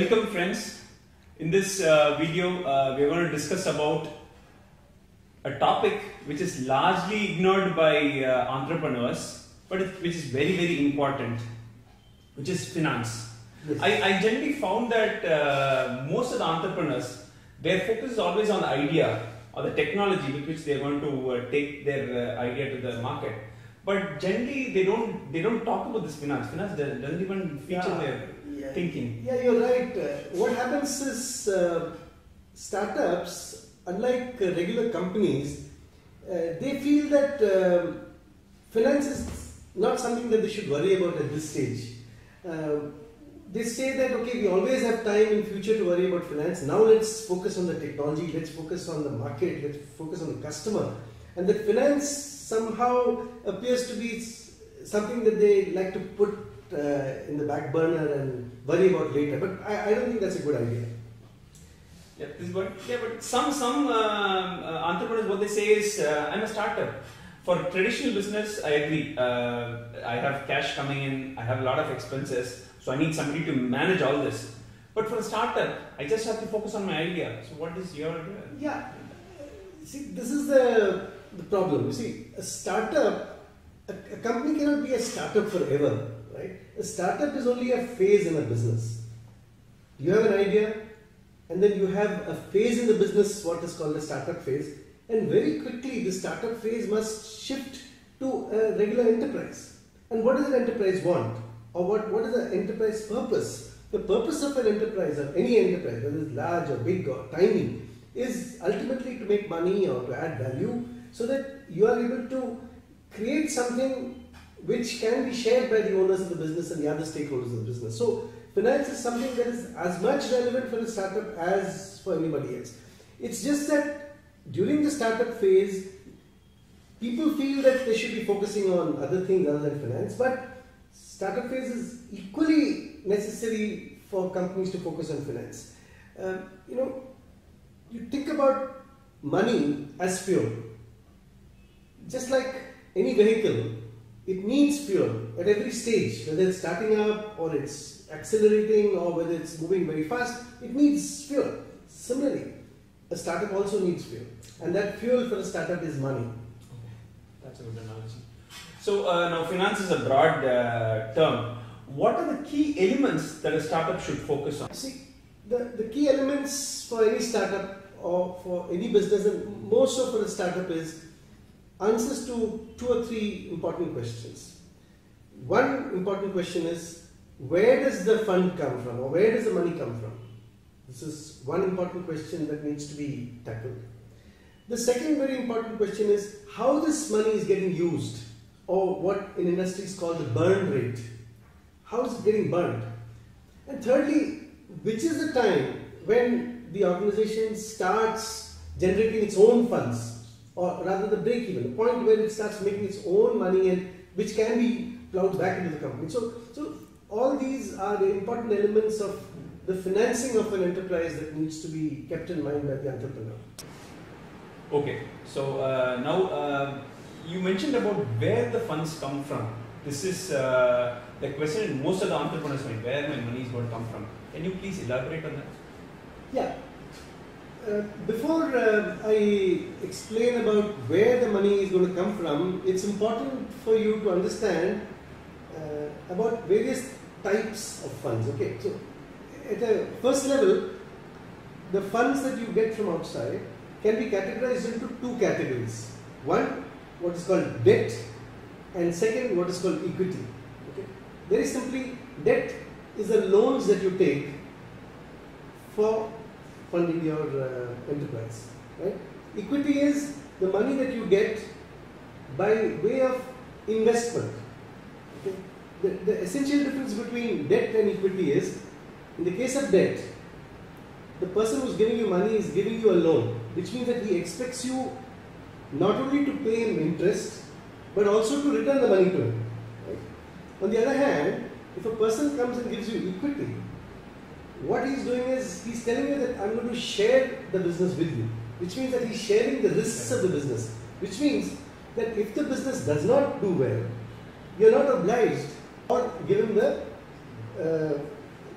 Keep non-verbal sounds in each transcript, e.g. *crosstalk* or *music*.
Welcome friends. In this uh, video, uh, we are going to discuss about a topic which is largely ignored by uh, entrepreneurs, but it, which is very very important, which is finance. Yes. I, I generally found that uh, most of the entrepreneurs, their focus is always on the idea or the technology with which they are going to uh, take their uh, idea to the market. But generally, they don't they don't talk about this finance. Finance doesn't even feature Yeah. their Yeah. thinking. Yeah, you're right. Uh, what happens is uh, startups, unlike uh, regular companies, uh, they feel that um finance is not something that they should worry about at this stage. Uh, they say that okay, we always have time in future to worry about finance. Now let's focus on the technology. Let's focus on the market. Let's focus on the customer, and the finance somehow appears to be something that they like to put uh, in the back burner and worry about later. But I, I don't think that's a good idea. Yeah, this is what, yeah, but some some um, uh, entrepreneurs what they say is uh, I'm a startup. For traditional business, I agree. Uh, I have cash coming in. I have a lot of expenses, so I need somebody to manage all this. But for a startup, I just have to focus on my idea. So, what is your uh, Yeah. See, this is the, the problem. You see, a startup, a, a company cannot be a startup forever, right? A startup is only a phase in a business. You have an idea, and then you have a phase in the business, what is called a startup phase, and very quickly the startup phase must shift to a regular enterprise. And what does an enterprise want? Or what, what is the enterprise purpose? The purpose of an enterprise, or any enterprise, whether it's large or big or tiny, is ultimately to make money or to add value so that you are able to create something which can be shared by the owners of the business and the other stakeholders of the business. So, finance is something that is as much relevant for a startup as for anybody else. It's just that during the startup phase, people feel that they should be focusing on other things other than finance, but startup phase is equally necessary for companies to focus on finance. Um, you know, you think about money as fuel. Just like any vehicle, it needs fuel at every stage, whether it's starting up or it's accelerating or whether it's moving very fast, it needs fuel. Similarly, a startup also needs fuel, and that fuel for a startup is money. Okay. That's a good analogy. So uh, now finance is a broad uh, term. What are the key elements that a startup should focus on? See, the, the key elements for any startup or for any business, and more so for a startup, is answers to two or three important questions. One important question is where does the fund come from or where does the money come from? This is one important question that needs to be tackled. The second very important question is how this money is getting used or what in industry is called the burn rate. How is it getting burned? And thirdly, which is the time when the organization starts generating its own funds, or rather the break even, the point where it starts making its own money and which can be plowed back into the company. So, so all these are the important elements of the financing of an enterprise that needs to be kept in mind by the entrepreneur. Okay, so uh, now uh, you mentioned about where the funds come from. This is uh, the question in most of the entrepreneurs' mind: where my money is going to come from. Can you please elaborate on that? Yeah. Uh, before uh, I explain about where the money is going to come from, it's important for you to understand uh, about various types of funds. Okay, so at a first level, the funds that you get from outside can be categorized into two categories. One, what is called debt, and second, what is called equity. Okay, very simply, debt is the loans that you take for funding your uh, enterprise. Right? Equity is the money that you get by way of investment. Okay? The, the essential difference between debt and equity is, in the case of debt, the person who's giving you money is giving you a loan, which means that he expects you not only to pay him interest, but also to return the money to him. Right? On the other hand, if a person comes and gives you equity, he's doing is he's telling you that I'm going to share the business with you, which means that he's sharing the risks of the business, which means that if the business does not do well, you're not obliged or give him the uh,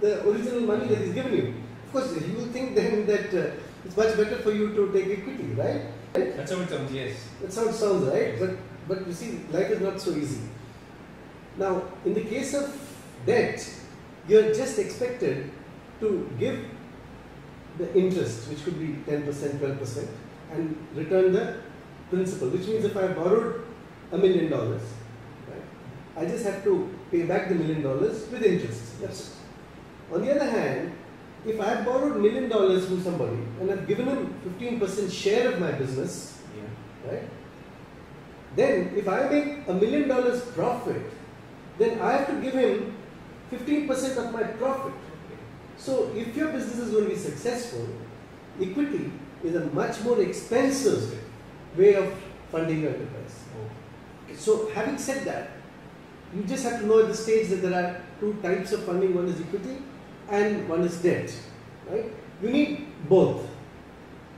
the original money that he's given you. Of course, you will think then *laughs* that uh, it's much better for you to take equity, right? That's how it sounds, yes. That's how it sounds, right? But but you see, life is not so easy. Now, in the case of debt, you're just expected to give the interest, which could be 10%, 12%, and return the principal, which means if I borrowed a million dollars, right, I just have to pay back the million dollars with interest. That's it. On the other hand, if I have borrowed a million dollars from somebody and I've given him 15% share of my business, Yeah. right? Then, if I make a million dollars profit, then I have to give him 15% of my profit. So, if your business is going to be successful, equity is a much more expensive way of funding your enterprise. Oh. So, having said that, you just have to know at the stage that there are two types of funding one is equity and one is debt. Right? You need both.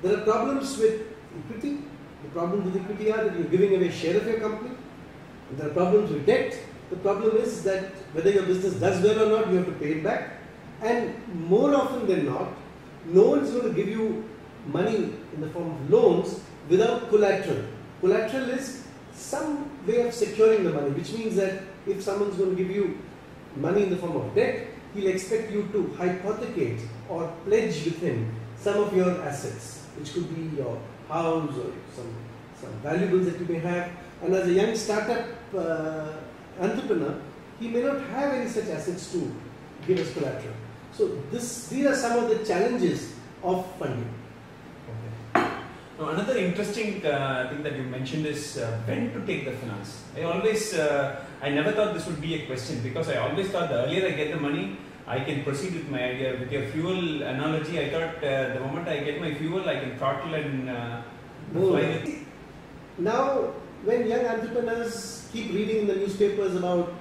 There are problems with equity. The problems with equity are that you're giving away share of your company. And there are problems with debt. The problem is that whether your business does well or not, you have to pay it back. And more often than not, no one is going to give you money in the form of loans without collateral. Collateral is some way of securing the money, which means that if someone's going to give you money in the form of debt, he'll expect you to hypothecate or pledge with him some of your assets, which could be your house or some, some valuables that you may have. And as a young startup uh, entrepreneur, he may not have any such assets to give as collateral. So this, these are some of the challenges of funding. Okay. Now, another interesting uh, thing that you mentioned is uh, when to take the finance. I always, uh, I never thought this would be a question because I always thought the earlier I get the money, I can proceed with my idea. With your fuel analogy, I thought uh, the moment I get my fuel, I can throttle and uh, No. Now, when young entrepreneurs keep reading in the newspapers about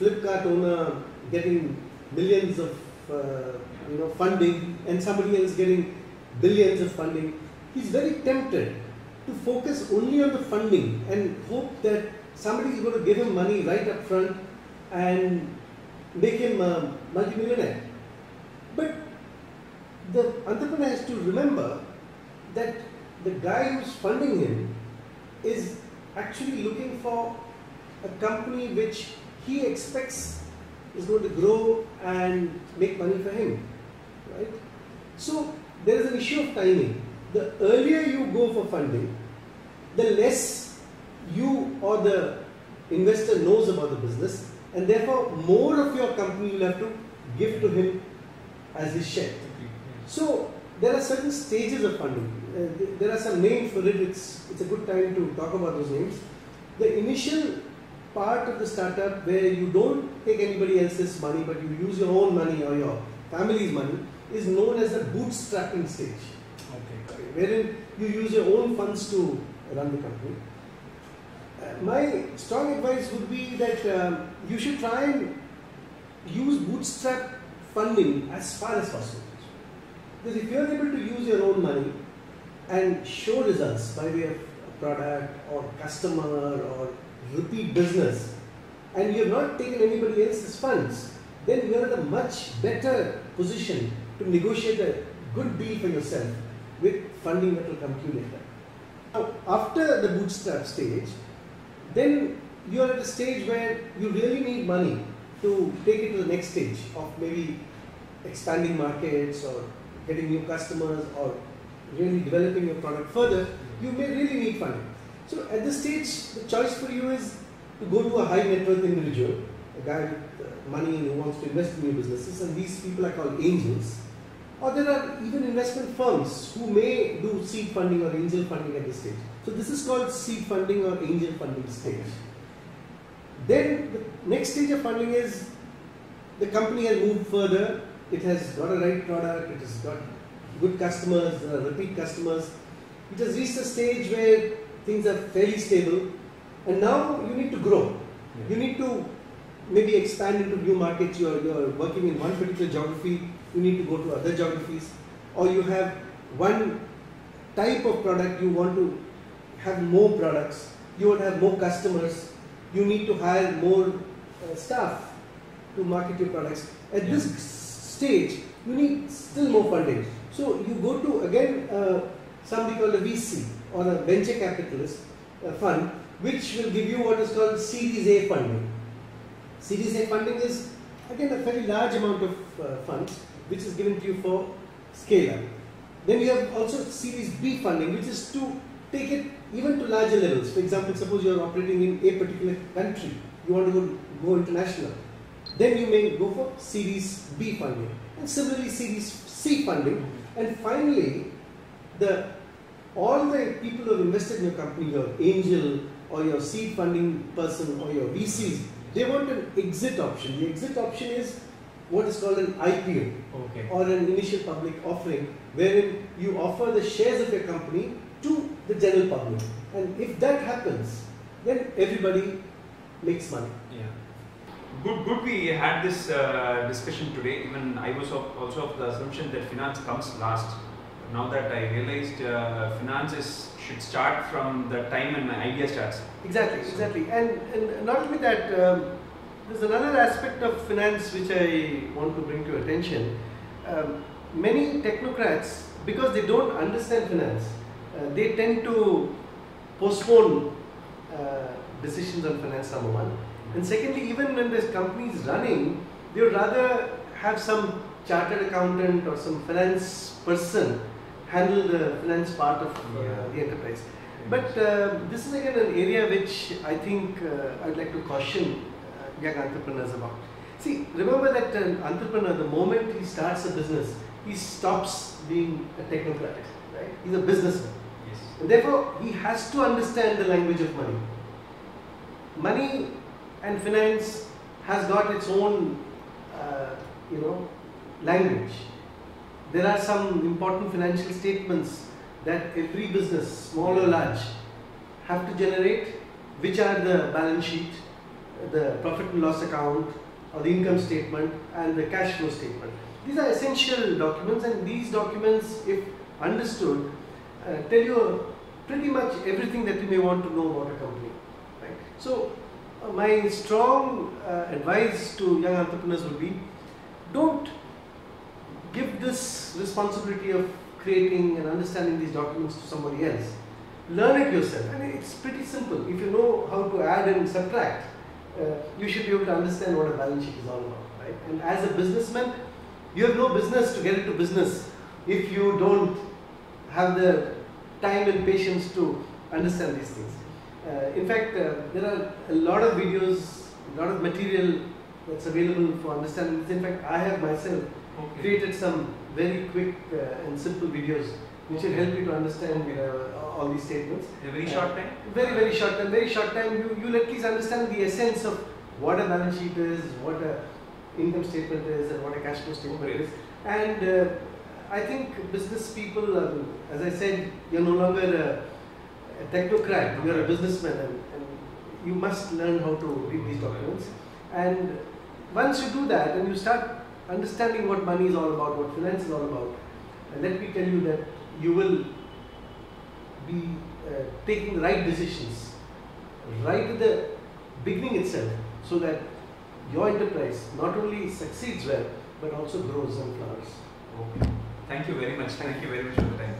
Flipkart owner getting millions of uh, Uh, you know funding and somebody else getting billions of funding, he's very tempted to focus only on the funding and hope that somebody is going to give him money right up front and make him a multimillionaire. But the entrepreneur has to remember that the guy who's funding him is actually looking for a company which he expects is going to grow and make money for him. Right? So there is an issue of timing. The earlier you go for funding, the less you or the investor knows about the business, and therefore more of your company you'll have to give to him as his share. So there are certain stages of funding. Uh, there are some names for it. It's it's a good time to talk about those names. The initial part of the startup where you don't take anybody else's money but you use your own money or your family's money is known as the bootstrapping stage, Okay. wherein you use your own funds to run the company. Uh, my strong advice would be that um, you should try and use bootstrap funding as far as possible. Because if you're able to use your own money and show results by way of a product or customer or repeat business, and you've not taken anybody else's funds, then you're in a much better position to negotiate a good deal for yourself with funding that will come to you later. Now, after the bootstrap stage, then you're at a stage where you really need money to take it to the next stage of maybe expanding markets or getting new customers or really developing your product further, you may really need funding. So at this stage, the choice for you is to go to a high net worth individual, a guy with uh, money who wants to invest in new businesses, and these people are called angels. Or there are even investment firms who may do seed funding or angel funding at this stage. So this is called seed funding or angel funding stage. Then the next stage of funding is the company has moved further, it has got a right product, it has got good customers, repeat customers. It has reached a stage where things are fairly stable, and now you need to grow. You need to maybe expand into new markets. You're, you're working in one particular geography, you need to go to other geographies, or you have one type of product, you want to have more products, you want to have more customers, you need to hire more uh, staff to market your products. At this stage, you need still more funding. So you go to again uh, somebody called a VC or a venture capitalist uh, fund, which will give you what is called Series A funding. Series A funding is again a very large amount of uh, funds, which is given to you for scale up. Then you have also Series B funding, which is to take it even to larger levels. For example, suppose you are operating in a particular country, you want to go, go international. Then you may go for Series B funding, and similarly Series C funding, and finally, the all the people who have invested in your company, your angel or your seed funding person or your VCs, they want an exit option. The exit option is what is called an IPO Okay. or an initial public offering, wherein you offer the shares of your company to the general public. And if that happens, then everybody makes money. Yeah. Good, good. We had this uh, discussion today. Even I was of, also of the assumption that finance comes last. Now that I realized uh, finance should start from the time when my idea starts. Exactly, exactly. And, and not only that, um, there's another aspect of finance which I want to bring to your attention. Um, many technocrats, because they don't understand finance, uh, they tend to postpone uh, decisions on finance, number one. And secondly, even when this company is running, they would rather have some chartered accountant or some finance person handle the finance part of uh, Yeah. the enterprise. But uh, this is again an area which I think uh, I'd like to caution uh, young entrepreneurs about. See, remember that an entrepreneur, the moment he starts a business, he stops being a technocrat, right? He's a businessman. Yes. And therefore, he has to understand the language of money. Money and finance has got its own, uh, you know, language. There are some important financial statements that every business, small or large, have to generate, which are the balance sheet, the profit and loss account, or the income statement, and the cash flow statement. These are essential documents, and these documents, if understood, uh, tell you pretty much everything that you may want to know about a company. Right? So, uh, my strong uh, advice to young entrepreneurs would be don't give this responsibility of creating and understanding these documents to somebody else. Learn it yourself. And it's pretty simple. If you know how to add and subtract, uh, you should be able to understand what a balance sheet is all about. Right? And as a businessman, you have no business to get into business if you don't have the time and patience to understand these things. Uh, in fact, uh, there are a lot of videos, a lot of material that's available for understanding this. In fact, I have myself Okay. created some very quick uh, and simple videos which will help you to understand uh, all these statements. A very short time. Very, very short time, very short time, you, you'll at least understand the essence of what a balance sheet is, what a income statement is, and what a cash flow statement Okay. is. And uh, I think business people, um, as I said, you're no longer a, a technocrat, you're a businessman, and, and you must learn how to read these documents. And once you do that, and you start understanding what money is all about, what finance is all about, and let me tell you that you will be uh, taking right decisions right at the beginning itself so that your enterprise not only succeeds well but also grows and flowers. Okay. Thank you very much. Thank you very much for the time.